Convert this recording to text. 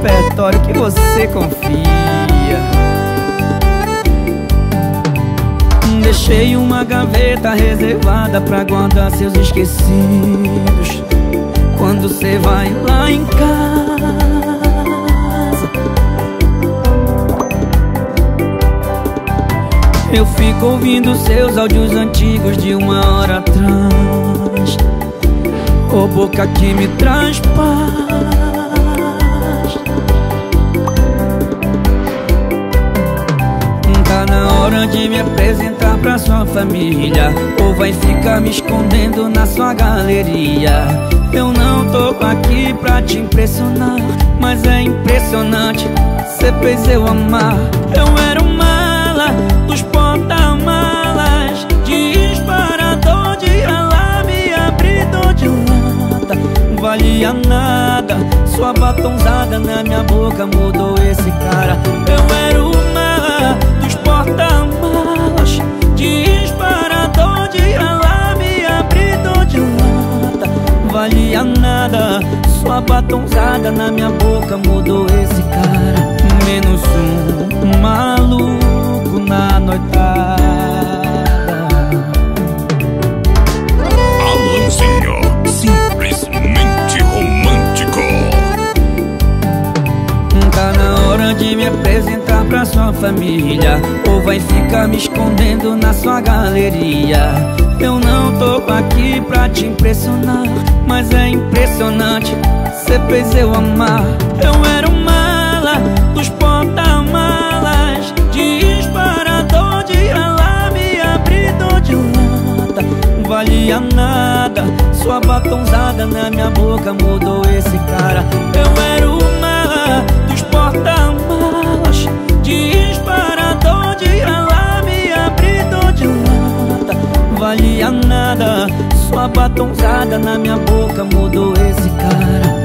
repertório que você confia. Deixei uma gaveta reservada pra guardar seus esquecidos. Quando cê vai lá em casa Eu fico ouvindo seus áudios antigos de uma hora atrás. Ô oh, boca que me traz de me apresentar pra sua família. Ou vai ficar me escondendo na sua galeria. Eu não tô aqui pra te impressionar Mas é impressionante, cê fez eu amar. Eu era um mala dos porta-malas Disparador de alarme, abridor de lata. Valia nada, sua batonzada na minha boca mudou esse cara. Eu era sua batonzada na minha boca mudou esse cara. Menos um maluco na noitada. Alanzinho, simplesmente romântico. Tá na hora de me apresentar pra sua família. Ou vai ficar me escondendo na sua galeria. Eu não tô aqui pra te impressionar Mas é impressionante, cê fez eu amar. Eu era um mala dos porta-malas Disparador de alarme, abridor de lata Valia nada, sua batonzada na minha boca mudou esse cara. Eu era o mala dos porta-malas Disparador de alarme, abridor de lata Valia nada, sua batonzada na minha boca mudou esse cara